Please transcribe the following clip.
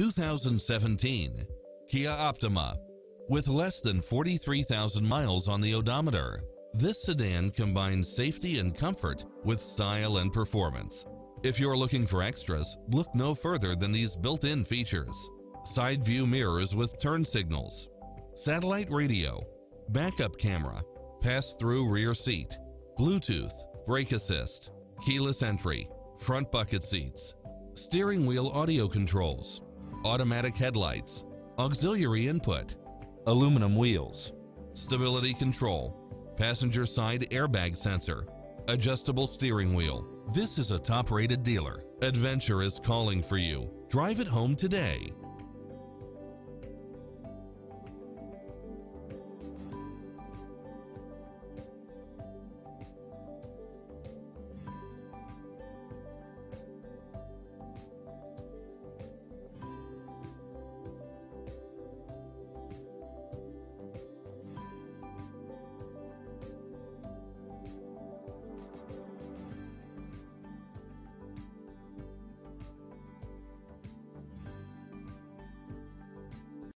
2017 Kia Optima. With less than 43,000 miles on the odometer, this sedan combines safety and comfort with style and performance. If you're looking for extras, look no further than these built-in features. Side view mirrors with turn signals, satellite radio, backup camera, pass-through rear seat, Bluetooth, brake assist, keyless entry, front bucket seats, steering wheel audio controls, automatic headlights, auxiliary input, aluminum wheels, stability control, passenger side airbag sensor, adjustable steering wheel. This is a top rated dealer. Adventure is calling for you. Drive it home today.